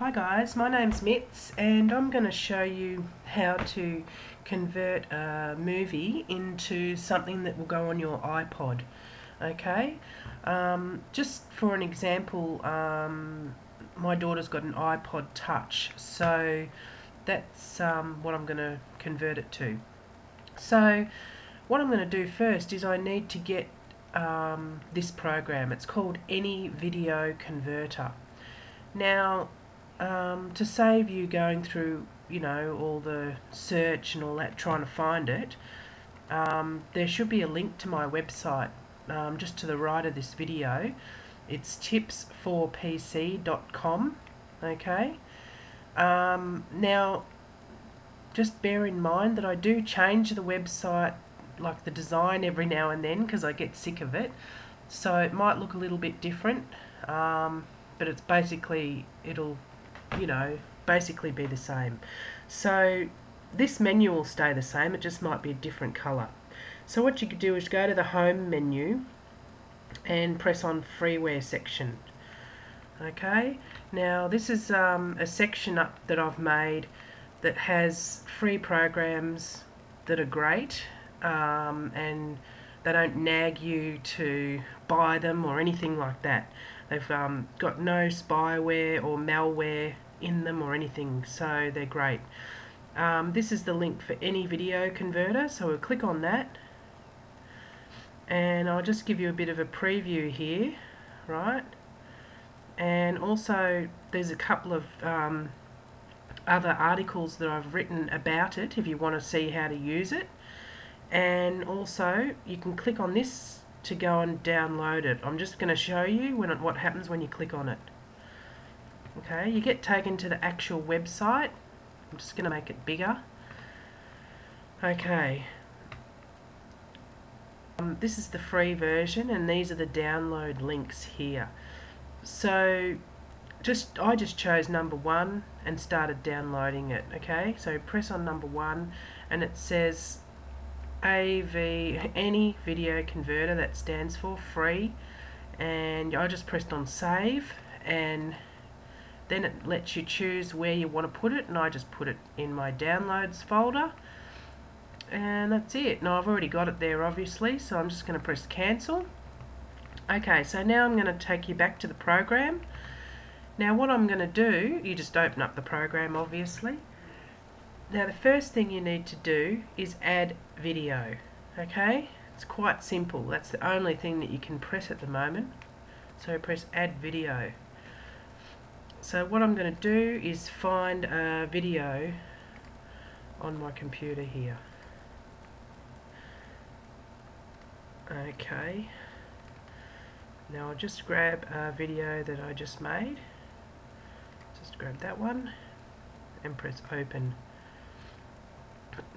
Hi guys, my name's Mitz and I'm going to show you how to convert a movie into something that will go on your iPod. Okay, um, just for an example, um, my daughter's got an iPod Touch, so that's um, what I'm going to convert it to. So, what I'm going to do first is I need to get um, this program. It's called Any Video Converter. Now, um, to save you going through, you know, all the search and all that trying to find it, um, there should be a link to my website um, just to the right of this video. It's tips4pc.com. Okay. Um, now, just bear in mind that I do change the website, like the design, every now and then because I get sick of it. So it might look a little bit different, um, but it's basically it'll you know, basically be the same. So this menu will stay the same, it just might be a different colour. So what you could do is go to the home menu and press on freeware section. Okay, now this is um, a section up that I've made that has free programs that are great um, and they don't nag you to buy them or anything like that. They've um, got no spyware or malware in them or anything, so they're great. Um, this is the link for any video converter, so we'll click on that. And I'll just give you a bit of a preview here, right? And also, there's a couple of um, other articles that I've written about it if you want to see how to use it. And also, you can click on this to go and download it. I'm just going to show you when it, what happens when you click on it. Okay, you get taken to the actual website. I'm just going to make it bigger. Okay. Um, this is the free version and these are the download links here. So just I just chose number one and started downloading it okay so press on number one and it says AV any video converter that stands for free and I just pressed on save and then it lets you choose where you want to put it and I just put it in my downloads folder. And that's it. Now I've already got it there obviously so I'm just going to press cancel. Okay so now I'm going to take you back to the program. Now what I'm going to do you just open up the program obviously. Now the first thing you need to do is add video okay? It's quite simple. That's the only thing that you can press at the moment. So press add video so what I'm going to do is find a video on my computer here. Okay. Now I'll just grab a video that I just made. Just grab that one and press open.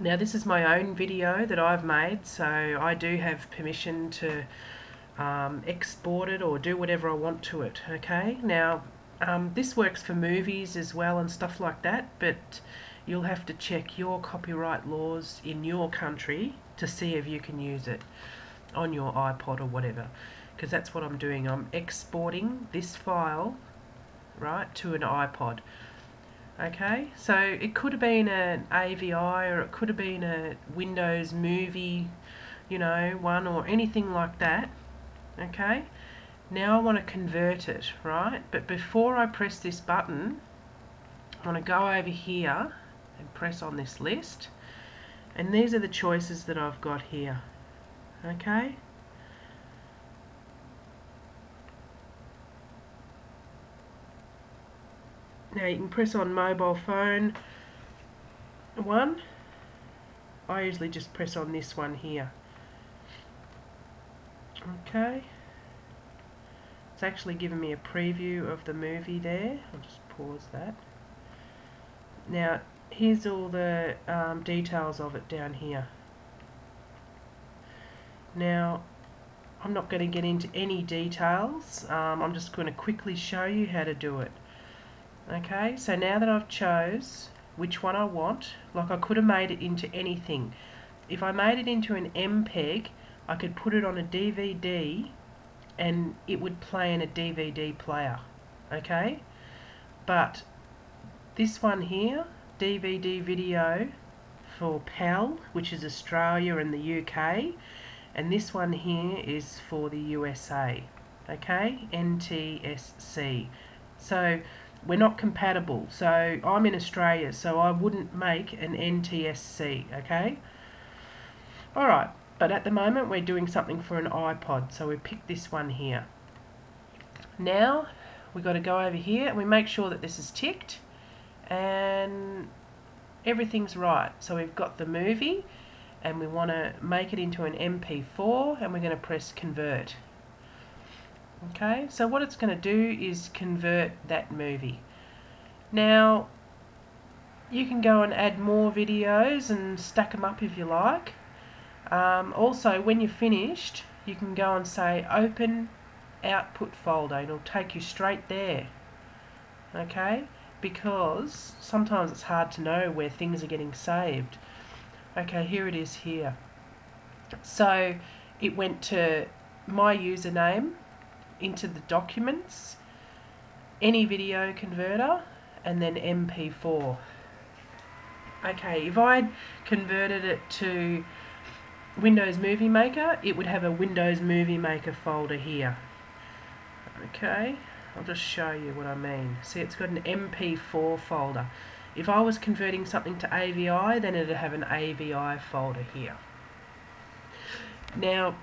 Now this is my own video that I've made so I do have permission to um, export it or do whatever I want to it okay now um, this works for movies as well and stuff like that, but you'll have to check your copyright laws in your country to see if you can use it on your iPod or whatever. Because that's what I'm doing. I'm exporting this file, right, to an iPod. Okay, so it could have been an AVI or it could have been a Windows movie, you know, one or anything like that. Okay, now I want to convert it, right? But before I press this button, I want to go over here and press on this list. And these are the choices that I've got here. Okay? Now you can press on mobile phone one. I usually just press on this one here. Okay. It's actually given me a preview of the movie there. I'll just pause that. Now, here's all the um, details of it down here. Now, I'm not going to get into any details. Um, I'm just going to quickly show you how to do it. Okay, so now that I've chose which one I want, like I could have made it into anything. If I made it into an MPEG, I could put it on a DVD and it would play in a DVD player okay but this one here, DVD video for PAL, which is Australia and the UK, and this one here is for the USA. Okay, NTSC. So we're not compatible. So I'm in Australia, so I wouldn't make an NTSC. Okay. All right, but at the moment we're doing something for an iPod, so we pick this one here. Now we've got to go over here and we make sure that this is ticked and everything's right. So we've got the movie and we want to make it into an MP4 and we're going to press convert. Okay, so what it's going to do is convert that movie. Now, you can go and add more videos and stack them up if you like. Um, also, when you're finished, you can go and say open output folder it'll take you straight there. Okay, because sometimes it's hard to know where things are getting saved. Okay, here it is here. So it went to my username into the documents, any video converter, and then MP4. Okay, if I'd converted it to Windows Movie Maker, it would have a Windows Movie Maker folder here. Okay, I'll just show you what I mean. See, it's got an MP4 folder. If I was converting something to AVI, then it'd have an AVI folder here. Now,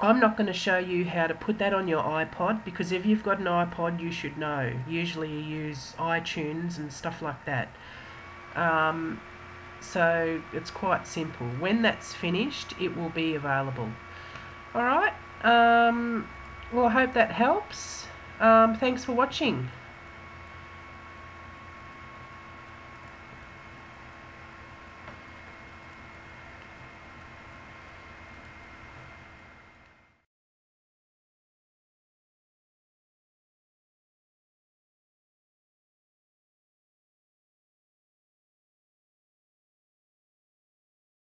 I'm not going to show you how to put that on your iPod because if you've got an iPod, you should know. Usually you use iTunes and stuff like that. Um, so it's quite simple. When that's finished, it will be available. Alright, um, well I hope that helps. Um, thanks for watching.